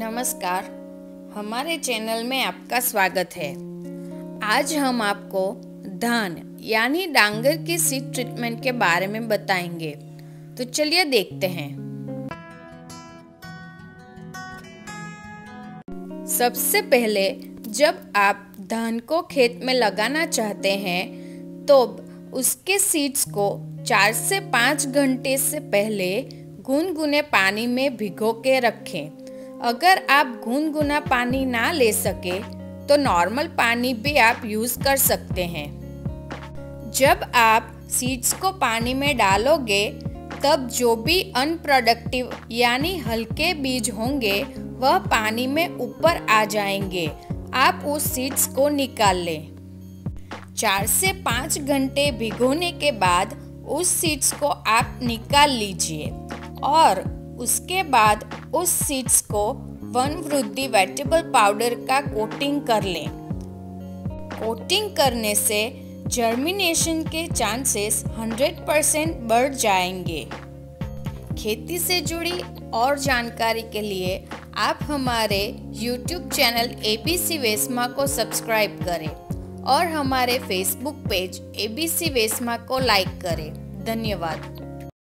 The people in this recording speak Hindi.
नमस्कार। हमारे चैनल में आपका स्वागत है। आज हम आपको धान, यानी डांगर की सीड ट्रीटमेंट के बारे में बताएँगे। तो चलिए देखते हैं। सबसे पहले, जब आप धान को खेत में लगाना चाहते हैं तो उसके सीड्स को चार से पाँच घंटे से पहले गुनगुने पानी में भिगो के रखें। अगर आप गुनगुना पानी ना ले सके तो नॉर्मल पानी भी आप यूज़ कर सकते हैं। जब आप सीड्स को पानी में डालोगे, तब जो भी अनप्रोडक्टिव यानी हल्के बीज होंगे, वह पानी में ऊपर आ जाएँगे। आप उस सीड्स को निकाल लें। चार से पाँच घंटे भिगोने के बाद उस सीड्स को आप निकाल लीजिए और उसके बाद उस सीड्स को वन वृद्धि वेजिटेबल पाउडर का कोटिंग कर लें। कोटिंग करने से जर्मिनेशन के चांसेस 100 परसेंट बढ़ जाएँगे। खेती से जुड़ी और जानकारी के लिए आप हमारे YouTube channel A B C वेस्मा को सब्सक्राइब करें और हमारे Facebook page A B C वेस्मा को लाइक करें। धन्यवाद।